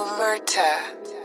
Omerta.